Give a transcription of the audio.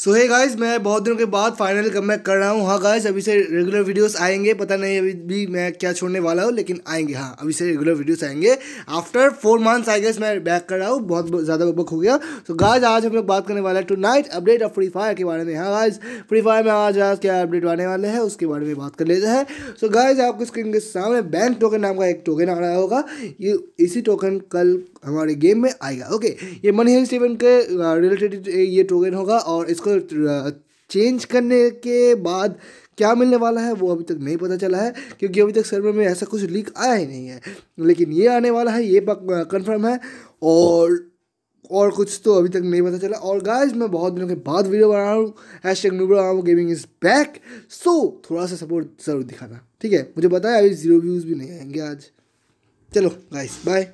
सो है गाइस मैं बहुत दिनों के बाद फाइनल कम बैक कर रहा हूँ। हाँ गाइस अभी से रेगुलर वीडियोस आएँगे। पता नहीं अभी भी मैं क्या छोड़ने वाला हूँ, लेकिन आएँगे। हाँ अभी से रेगुलर वीडियोस आएँगे। After four months I guess मैं बैक कर रहा हूँ। बहुत ज़्यादा बुक हो गया। सो गाइस आज हम लोग बात करने वाला है tonight update of Free Fire के बारे में। हाँ गाइज़ फ्री फायर में आज आज क्या अपडेट आने वाले हैं, उसके बारे में बात कर लेते हैं। सो गाइज़ आपको स्क्रीन के सामने बैंक टोकन नाम का एक टोकन आ रहा होगा। ये इसी टोकन कल हमारे गेम में आएगा। ओके ये मनी हेल्स इवेंट के रिलेटेड ये टोकन होगा और इसको चेंज करने के बाद क्या मिलने वाला है, वो अभी तक नहीं पता चला है, क्योंकि अभी तक सर्वर में ऐसा कुछ लीक आया ही नहीं है। लेकिन ये आने वाला है, ये कंफर्म है, और और कुछ तो अभी तक नहीं पता चला। और गाइस मैं बहुत दिनों के बाद वीडियो बना रहा हूँ हैश टैग नूबरा गेमिंग इज़ बैक सो थोड़ा सा सपोर्ट ज़रूर दिखाना, ठीक है? मुझे बताया अभी ज़ीरो व्यूज़ भी नहीं आएँगे आज। चलो गाइस बाय